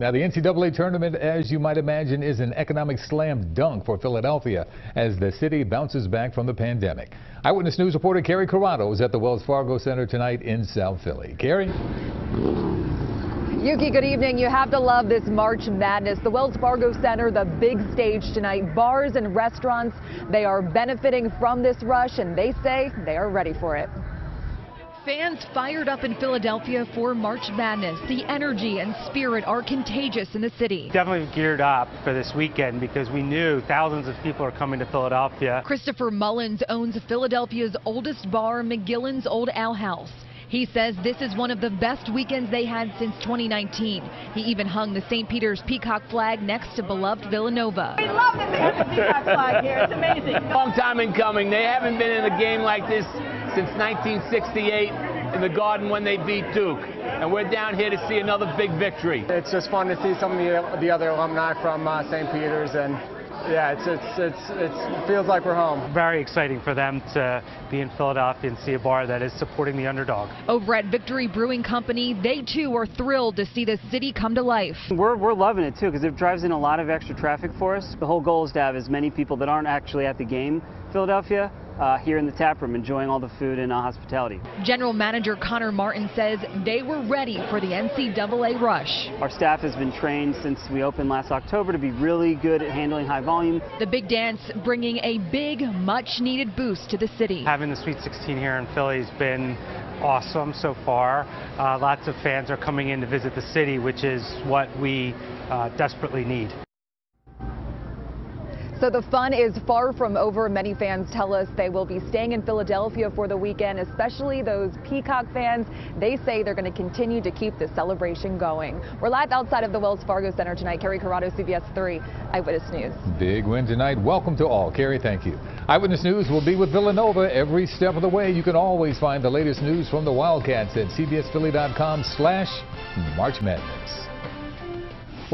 Now, the NCAA tournament, as you might imagine, is an economic slam dunk for Philadelphia as the city bounces back from the pandemic. Eyewitness News reporter Kerri Corrado is at the Wells Fargo Center tonight in South Philly. Kerri? Yuki, good evening. You have to love this March Madness. The Wells Fargo Center, the big stage tonight. Bars and restaurants, they are benefiting from this rush, and they say they are ready for it. Fans fired up in Philadelphia for March Madness. The energy and spirit are contagious in the city. Definitely geared up for this weekend because we knew thousands of people are coming to Philadelphia. Christopher Mullins owns Philadelphia's oldest bar, McGillin's Old Ale House. He says this is one of the best weekends they had since 2019. He even hung the St. Peter's Peacock flag next to beloved Villanova. We love that they have the Peacock flag here. It's amazing. Long time in coming. They haven't been in a game like this since 1968 in the Garden when they beat Duke. And we're down here to see another big victory. It's just fun to see some of the, the other alumni from uh, St. Peter's and yeah, it's, it's, it's, it feels like we're home. Very exciting for them to be in Philadelphia and see a bar that is supporting the underdog. Over at Victory Brewing Company, they too are thrilled to see the city come to life. We're, we're loving it too because it drives in a lot of extra traffic for us. The whole goal is to have as many people that aren't actually at the game, Philadelphia, uh, here in the tap room enjoying all the food and uh, hospitality. General Manager Connor Martin says they were ready for the NCAA rush. Our staff has been trained since we opened last October to be really good at handling high volume. The big dance bringing a big, much needed boost to the city. Having the Sweet 16 here in Philly has been awesome so far. Uh, lots of fans are coming in to visit the city, which is what we uh, desperately need. So the fun is far from over. Many fans tell us they will be staying in Philadelphia for the weekend, especially those Peacock fans. They say they're going to continue to keep the celebration going. We're live outside of the Wells Fargo Center tonight. Kerri Corrado, CBS 3 Eyewitness News. Big win tonight. Welcome to all. Kerri, thank you. Eyewitness News will be with Villanova every step of the way. You can always find the latest news from the Wildcats at cbsphilly.com slash March Madness.